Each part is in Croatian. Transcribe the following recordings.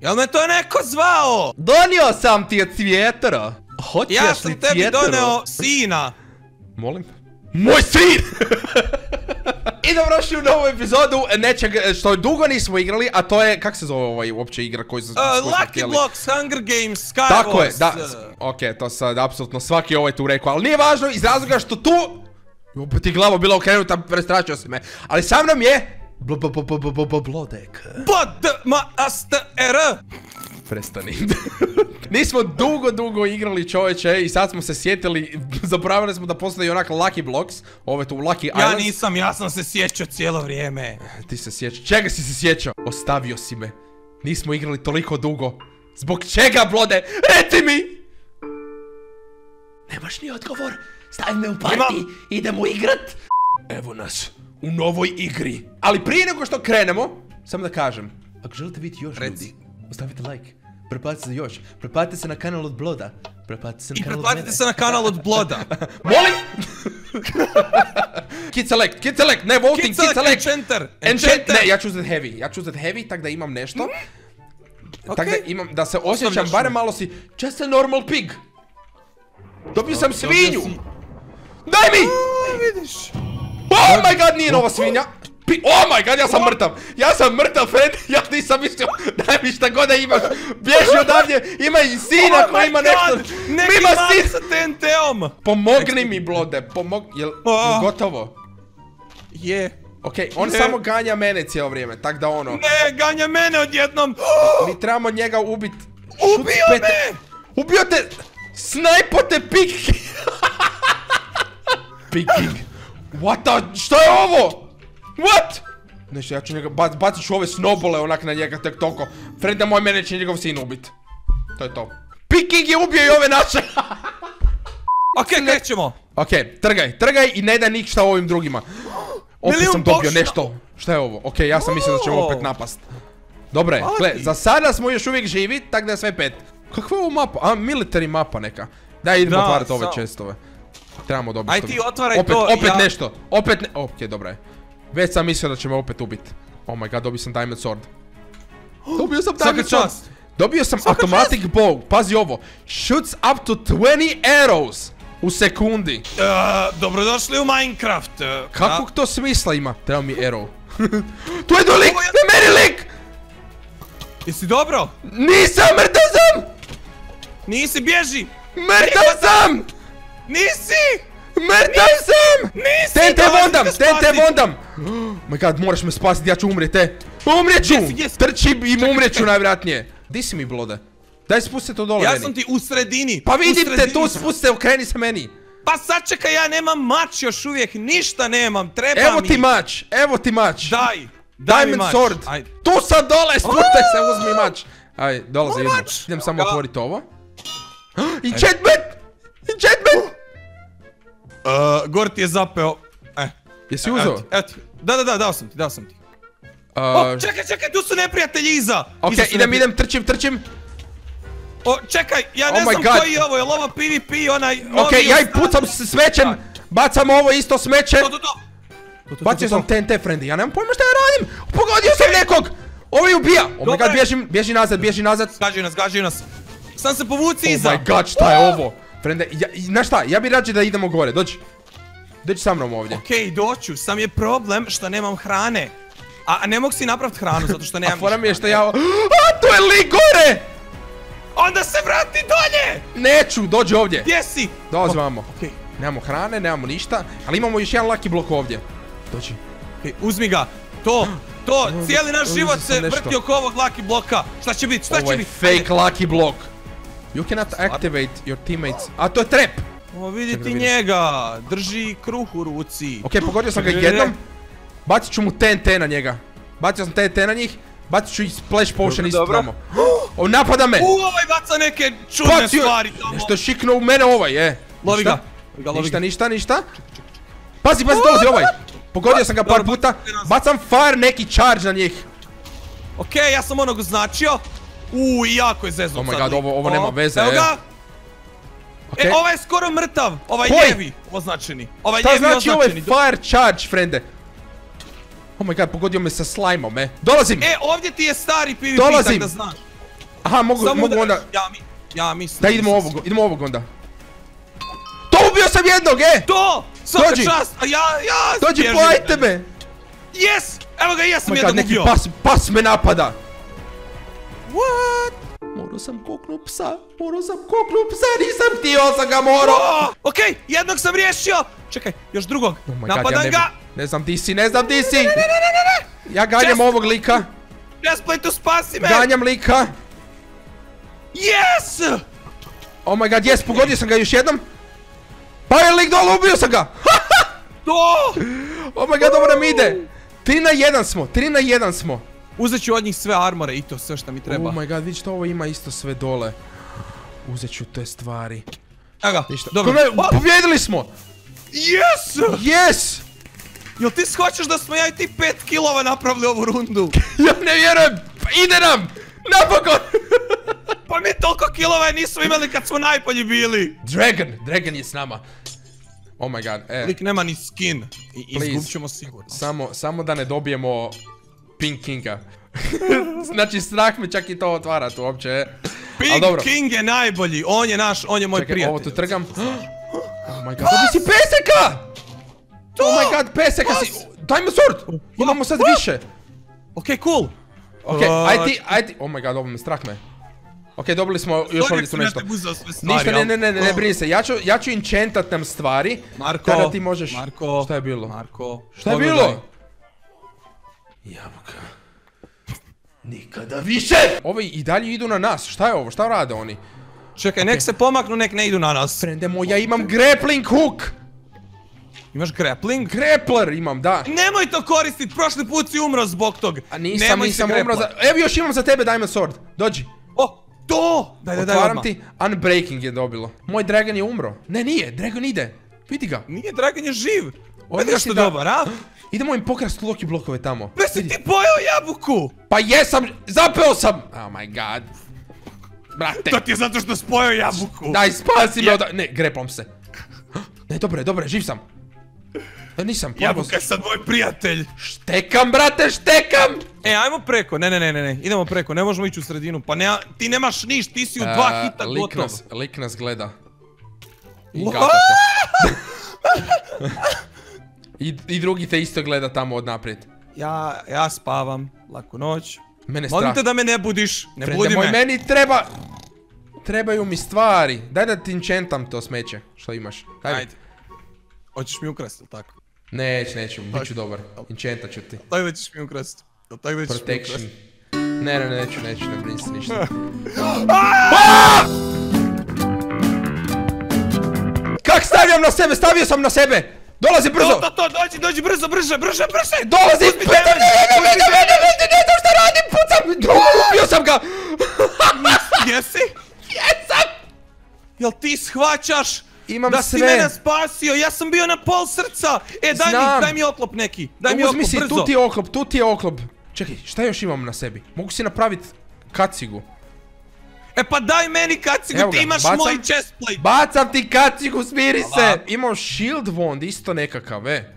Jel me to neko zvao? Donio sam ti je cvjetro. Hoćeš Ja li sam tebi cvjetro? doneo sina. Molim? Moj sin! I dobrošli u novu epizodu nečeg što dugo nismo igrali, a to je, kak se zove ovaj uopće igra koju smo, Uh, Lucky htjeli? Blocks, Hunger Games, Skywars. Tako je, da, ok, to sad apsolutno svaki ovaj tu rekao, ali nije važno iz razloga što tu, opet ti glava bila okrenuta, prestračio si me, ali sa mnom je, bl bl bl bl bl bl blodek. Pod, ma, ast, r. Prestani. Nismo dugo, dugo igrali čovječe i sad smo se sjetili, zaboravili smo da postoji onak Lucky Blocks, ove tu Lucky Ja Islands. nisam, ja sam se sjećao cijelo vrijeme. Ti se sjećaš, čega si se sjećao? Ostavio si me. Nismo igrali toliko dugo. Zbog čega, Blode? Reci mi! Nemaš ni odgovor. Stavi me u Imam. idemo igrat. Evo nas, u novoj igri. Ali prije nego što krenemo, samo da kažem. Ako želite vidjeti još Reci. ljudi, ostavite like. Preplatite se još. Preplatite se na kanal od Bloda. Preplatite se na I kanal od mene. se na kanal od Bloda. Molim! kid select, kid select, ne voting, kid select. Enchanter. Enchant, ne, ja ću uzeti heavy, ja ću uzeti heavy, tak da imam nešto. Tak da imam, da se osjećam, barem malo si, just a normal pig. Dobio sam svinju! Daj mi! vidiš. Oh my god, nije nova svinja! Oh my god, ja sam mrtav! Ja sam mrtav, friend! Ja nisam mislio, daj mi šta god da imaš! Bježi odavdje, ima i sina Oh koji my ima nešto! Neki Ima sin! sa TNT-om. Pomogni mi, blode, pomog... Jel, Oh. gotovo? Je. Okej, on Ne. samo ganja mene cijelo vrijeme, tak da ono... Ne, ganja mene odjednom. Mi trebamo njega ubit. Ubio Šut me! Ubio te! Snajpo te pik! What the... Što je ovo? What? Nešto, ja ću njega... Bac, bacit ću ove snobole onak na njega tek toko. Freda moj mene će njegov sin ubit. To je to. Picking je ubio i ove naše! Okej, krećemo. Okej, trgaj, trgaj i ne daj ništa ovim drugima. Opet Milijun sam dobio nešto. Šta je ovo? Okej, ja sam mislio da ćemo opet napast. Dobre, Mati. gle, za sada smo još uvijek živi, tak da je sve pet. Kakva je ovo mapa? A, military mapa neka. Daj, idemo otvarati ove čestove. Trebamo dobiti. Aj ti otvaraj opet, to, Opet ja- nešto, opet ne... Okej, dobro je. Već sam mislio da će me opet ubit. Oh my god, dobio sam diamond sword. Dobio sam diamond sword. Dobio sam Svaka automatic bow. Pazi ovo. Shoots up to 20 arrows. U sekundi. E, dobrodošli u Minecraft. e, Kakvog to smisla ima? Treba mi arrow. tu je do lik! Je meni lik! Jesi dobro? Nisam, mrtav sam! Nisi, bježi! Mrtav sam! Nisi! Mrtav sam! Nisi! Ten te dolazim vondam, te ten te spasit. vondam! Oh my god, moraš me spasiti, ja ću umrijet, te! Umrijet ću! Trči i umrijet ću najvjerojatnije. Di si mi, blode? Daj spusti to dole Ja meni. sam ti u sredini. Pa vidim te tu, spusti se, okreni se meni. Pa sačekaj, ja nemam mač još uvijek, ništa nemam, treba Evo mi. ti mač, evo ti mač. Daj, daj mi mač. sword. Tu sad dole, spuštaj se, uzmi mač. Aj, dolazi. Idem samo Evo otvoriti ovo. Enchantment! Enchantment! ti je zapeo. Eh, Jesi uzeo? ti, evo ti. Da, da, da, dao sam ti, dao sam ti. Uh, O, čekaj, čekaj, tu su neprijatelji iza. Ok, Iza idem, neprijatelji. idem, trčim, trčim. O, čekaj, ja ne Oh my znam God. koji je ovo, je li ovo PvP, onaj... Ok, ja i pucam smećem. Bacam ovo isto smeće. To, to, to. Bacio sam. TNT, friendly. Ja nemam pojma šta ja radim. Pogodio sam nekog. Ovo je ubija. Oh my god, je. bježim, bježi nazad, bježi nazad. Gađaju nas, gađaju nas. Sam se povuci Oh iza. my god, šta je ovo? Frende, ja, znaš šta, ja bi rađe da idemo gore, dođi. Dođi sa mnom ovdje. Okej, doću, sam je problem što nemam hrane. A a ne mogu si napraviti hranu zato što A nemam fora ništa. mi je što ja... A, tu je lik gore! Onda se vrati dolje! Neću, dođi ovdje. Gdje si? Dolazi vamo. Okej, Nemamo hrane, nemamo ništa, ali imamo još jedan lucky blok ovdje. Dođi. okej, uzmi ga. To, to, cijeli naš život se vrti oko ovog laki bloka. Šta će biti, šta Ovo će je biti? fake lucky block. You cannot activate your teammates. A to je trap! O, vidi ti njega, drži kruh u ruci. Ok, pogodio sam ga jednom. Bacit ću mu TNT na njega. Bacio sam TNT na njih. Bacit ću i splash potion isto tamo. O, napada me! U, ovaj baca neke čudne Bacio! stvari tamo. Nešto je šiknuo u mene ovaj, e. Lovi Ništa? ga. Lovi ga, lovi Ništa, ništa, ništa. Pazi, pazi, dolazi ovaj. Pogodio sam ga par puta. Bacam fire neki charge na njih. Okej, ja sam onog označio. U, i jako je zezno Oh my sad god, ovo- ovo nema veze, Evo e. ga. E, ovaj je skoro mrtav. Ovaj Koji? ljevi označeni. Ovaj Šta ljevi znači označeni. fire charge, frende? Oh my god, pogodio me sa slajmom, e. Dolazim! E, ovdje ti je stari PvP, Dolazim. tak da znaš. Aha, mogu, Samo mogu da- onda... Ja, mi, ja mislim... Da, idemo ovog, idemo ovog onda. To ubio sam jednog, e! To! Svaka Dođi. čast! A ja, ja... Dođi, plajte me! Yes! Evo ga, ja sam Oh my god, neki pas, pas me napada! What? Morao sam koknu psa, morao sam koknu psa, nisam htio, sam ga morao! Okej, jednog sam riješio! Čekaj, još drugog. Oh god, Napadam ja ga! ne znam di si, ne znam di si! Ne, ne, ne, ne, ne! Ja ganjam ovog lika, Chestplate spasi me! ganjam lika. Yes! Oh my god, jes, pogodio sam ga još jednom. Pa je lik dole, ubio sam ga! To! Oh my god, dobro nam ide. 3 na 1 smo, 3 na 1 smo. Uzet ću od njih sve armore i to sve što mi treba. Oh my god, vidite ovo ima isto sve dole. Uzet ću te stvari. Evo ga, dobro. Pobjedili smo! yes! Yes! Jel ti shvaćaš da smo ja i ti 5 kilova napravili ovu rundu? Ja ne vjerujem! Pa ide nam! Napokon! Pa mi toliko kilova nismo imali kad smo najbolji bili. Dragon, Dragon je s nama. Oh my god, e, Lik nema ni skin. I izgubit ćemo sigurno. samo, samo da ne dobijemo Pink Kinga. znači strah me čak i to otvarat uopće, Pink dobro. King je najbolji, on je naš, on je moj Čekaj, prijatelj. ovo tu trgam. Oh my god, dobi si peseka! Oh my god, peseka si... Daj mi sword! Imamo sad više. Okej, cool. Ok, aj ti, aj ti... Oh my god, ovo mi strah me. Ok, dobili smo još ovdje tu nešto. Ništa, ne, ne, ne, ne, ne Oh. brini se. Ja ću, ja ću enchantat nam stvari. Marko, Tada ti možeš... Marko, Šta je bilo? Marko, Šta je bilo? Jabuka. Nikada više! Ovi i dalje idu na nas. Šta je ovo? Šta rade oni? Čekaj, nek se pomaknu, nek ne idu na nas. Frende moj, ja imam grappling hook! Imaš grappling? Grappler imam, da. Nemoj to koristit, prošli put si umro zbog tog. A nisam, Nemoj nisam umro za... Evo još imam za tebe Diamond Sword. Dođi. O, to! Daj, daj, daj Otvaram ti. Unbreaking je dobilo. Moj Dragon je umro. Ne, nije. Dragon ide. Vidi ga. Nije, Dragan je živ. Da- dobar, a? Idemo im pokrast Loki blokove tamo. Be si ti pojeo jabuku! Pa jesam, zapeo sam! Oh my god. Brate. To ti je zato što si pojeo jabuku. Daj, spasi me od... Ne, greplam se. Ne, dobro je, dobro je, živ sam. E, nisam, pomogao Jabuka je sad moj prijatelj. Štekam, brate, štekam! E, ajmo preko, ne, ne, ne, ne, ne, idemo preko, ne možemo ići u sredinu, pa ne, ti nemaš niš, ti si u dva E, hita lik gotov. nas, lik nas gleda. I gata. I, I drugi te isto gleda tamo od naprijed. Ja, ja spavam, laku noć. Mene Molim strah. te da me ne budiš, ne Frende budi moj, me. meni treba... Trebaju mi stvari. Daj da ti enchantam to smeće. Što imaš? Daj mi. Ajde. Hoćeš mi ukrasti, ili tako? Neć, neću, bit ću dobar. Enchantat ću ti. Tako da ćeš mi ukrasti. Tako da ćeš mi Protection. ukrasti. Ne, ne, neću, neću, ne brini se ništa. Kak stavljam na sebe? Stavio sam na sebe! Dolazi brzo! To, to, to, dođi, dođi, brzo, brže, brže, brže! Dolazi! Uzmi Ne, ne, damage, ne, ne, uzmi ne, ne, ne, ne, ne, ne znam šta radim, pucam! Ubio sam ga! Jesi? Jesam! Jel ti shvaćaš Imam da si sve. mene spasio? Ja sam bio na pol srca! E, daj Znam. mi, daj mi oklop neki! Daj mi Uzmi oklop, si, brzo! tu ti je oklop, tu ti je oklop. Čekaj, šta još imam na sebi? Mogu si napravit kacigu. E pa daj meni kacigu, ti imaš bacam. moj chestplate! Bacam ti kacigu, smiri se! Imam shield wand, isto nekakav, e.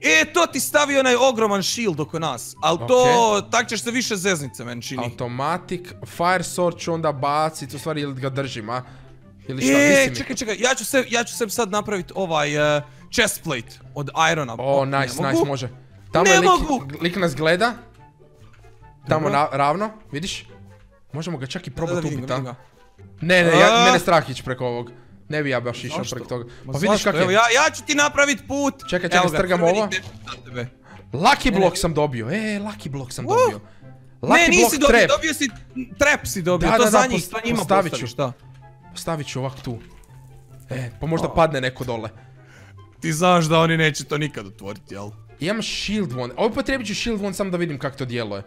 E, to ti stavio onaj ogroman shield oko nas. Al to, tak ćeš se više zeznice meni čini. Automatic, fire sword ću onda bacit, u stvari ili ga držim, a? Ili šta, E, mi. čekaj, čekaj, ja ću se, ja ću se sad napravit ovaj uh, chestplate od irona. O, ne nice, mogu. nice, može. Tamo Ne lik, mogu. lik nas gleda. Tamo ravno, vidiš? Možemo ga čak i Da, da, probat vidim ga, ubit, a? Ne, ne, ja, mene strah ići preko ovog. Ne bi ja baš išao preko toga. Pa vidiš kak je. Evo, ja, ja ću ti napravit put. Čekaj, čekaj, strgam ovo. Lucky block sam dobio, e, lucky block sam Uh. dobio. Lucky ne, nisi dobio, trap. dobio si trap si dobio, Da, to da, za njih, to njima postavit ću. šta? Stavit ću ovak tu. E, pa možda padne neko dole. Ti znaš da oni neće to nikad otvoriti, jel? Imam shield wand. Ovo potrebit ću shield wand samo da vidim kako to djeluje.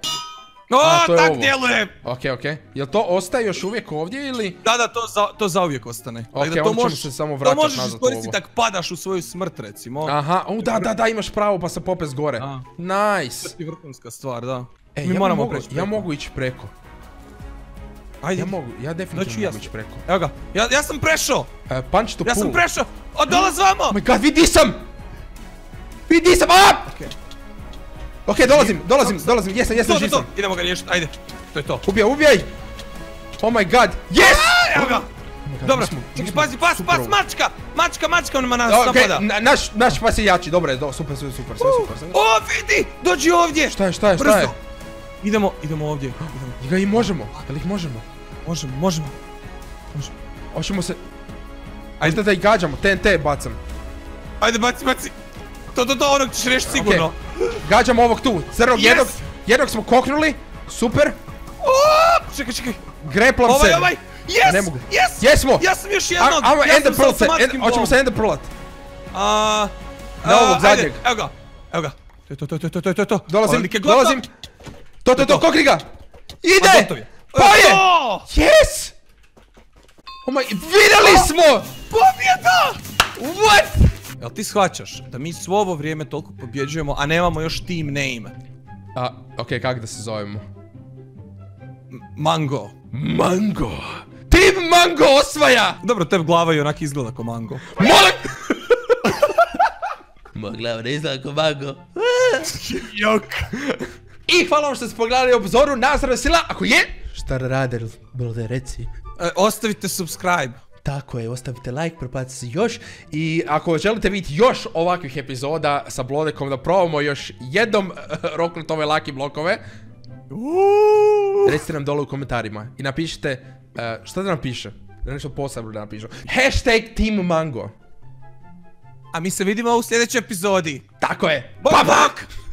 O, A, to je tak ovo. djeluje! Okej, okej. Jel to ostaje još uvijek ovdje ili? Da, da, to, za, to zauvijek ostane. Ok, da to onda ćemo možeš, se samo to vraćat možeš nazad u iskoristiti ovo. tak padaš u svoju smrt, recimo. Aha, u da, da, da, imaš pravo pa se popes gore. A. Nice. To je vrhunska stvar, da. E, Mi ja moramo mogu, preći ja mogu ići preko. Ajde, Ja mogu, ja definitivno ja mogu ići preko. evo ga. Ja, ja sam prešao! E, punch to Ja pull. sam prešao! O, dolaz vamo! Oh my god, vidi sam! Vidi sam, a! Okej. Ok, dolazim, dolazim, dolazim, jesam, jesam, živ sam. idemo ga riješiti, ajde. To je to. Ubijaj, ubijaj! Oh my god. Yes! Evo ga! God, Dobro, čekaj, pazi, pas, pas, mačka! Mačka, mačka, on nas Okej, napada. na- naš, naš pas je jači, dobro je, super, super, super, sve super. O, vidi! Dođi ovdje! Šta je, šta je, šta je? Idemo, idemo ovdje. Idemo. Ga i možemo, jel ih možemo? Možemo, možemo. Hoćemo se... Ajde da ih gađamo, TNT bacam. Ajde, baci, baci. To, to, to, onog ćeš riješiti sigurno. Gađamo ovog tu, crnog Yes! jednog, jednog smo koknuli, super. O, čekaj, čekaj. Greplam se. Ovaj, ovaj. Yes! Ne mogu. Yes! Jesmo! Ja sam još jednog! Ajmo ja ender prlat se, hoćemo se ender Na ovog zadnjeg. Evo ga, evo ga. To to, to to, to to, to. Dolazim, dolazim. To, to, to, kokni ga! Pa Ide! Pa je! Yes! Oh my, vidjeli smo! Pobjeda! What? Jel ti shvaćaš da mi svo ovo vrijeme toliko pobjeđujemo, a nemamo još team name? A, okej, kak da se zovemo? Mango. Mango! Team Mango osvaja! Dobro, tebi glava i onak izgleda ko mango. Molim! Moja glava ne izgleda kao mango. Jok. I hvala vam što ste pogledali obzoru, nazdrav sila, ako je... Šta rade, bilo da reci. E, ostavite subscribe. Tako je, ostavite like, propatite se još. I ako želite vidjeti još ovakvih epizoda sa Blodekom da probamo još jednom roknuti ove laki blokove, recite nam dole u komentarima i napišite, e, šta da napiše? Da nešto posebno da napišu. Hashtag Team Mango. A mi se vidimo u sljedećoj epizodi. Tako je. Bok, Pa, bok!